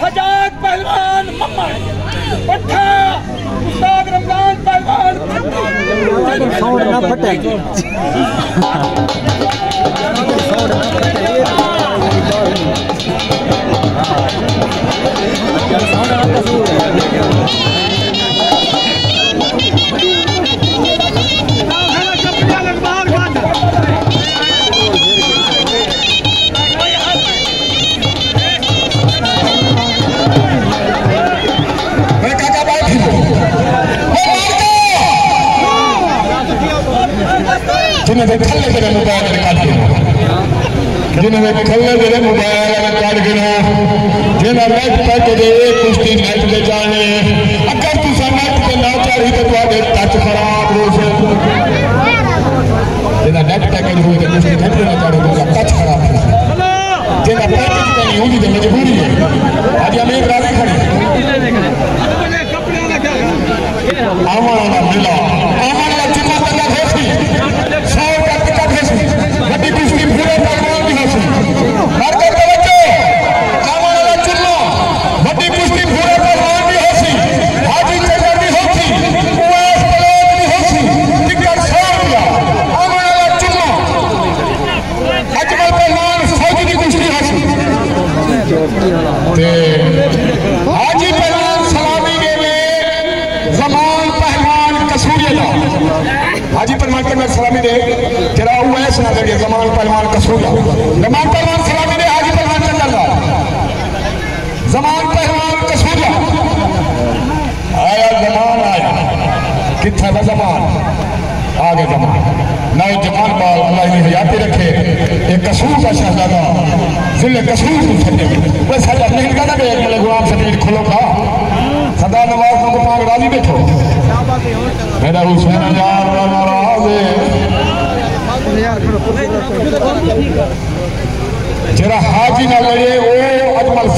سجاد پہلوان ممن پٹھا استاد رمضان پہلوان جنہیں دے کھلے تیرے موبائل کٹ کرو جنہیں دے کھلے تیرے موبائل ریکارڈ کرو جنہیں نیٹ پہ دے کشتی نیٹ دے جانے اگر سلامی دے تیرا ہوا ہے سنا دے، زمان پہلوان کسوری زمان پہلوان سلامی دے حاجی پہلوان چندر دا زمان پہلوان کسوری آیا زمان آیا کتھا تھا زمان؟ آگے زمان۔ نوجوان بال اللہ نے حیاتی رکھے۔ ایک قصور کا شہزادہ۔ ذل قصور کو چھٹے وہ سجا نہیں کہنا کہ ایک ملے غلام شدید کھلو کھا۔ صدا نواز کو پاک راضی بیٹھو۔ میرا حسین یار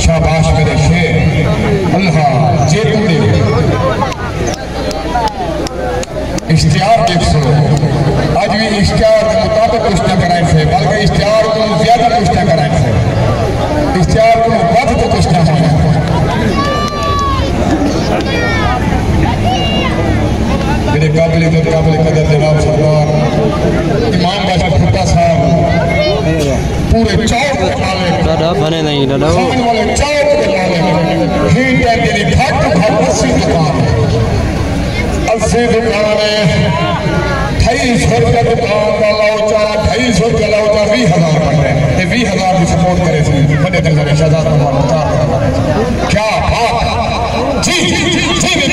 شاباش میرے شیر اللہ جے دے اشتیار کے سنو آج بھی اشتیار کے مطابق کشتیاں کرائیں سے بلکہ اشتیار کو زیادہ کشتیاں کرائیں سے اشتیار کو بات تو کشتیاں کرائیں میرے قابل عزت قابل قدر جناب سردار امام باشا بھٹا صاحب پورے چاؤ کے بنے نہیں دادا۔ خان والے چاؤ کے مالک ہی ٹائم کے لیے گھٹ گھٹ اسی دکان ہے۔ اسی دکان ہے ڈھائی سو روپے دکان کا لاؤ چا ڈھائی سو روپے لاؤ چا بھی ہزار بن رہے ہیں۔ یہ بھی ہزار کی سپورٹ کرے سی بڑے کرے شہزاد مختار کیا بات؟ جی جی جی جی۔